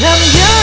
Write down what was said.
让有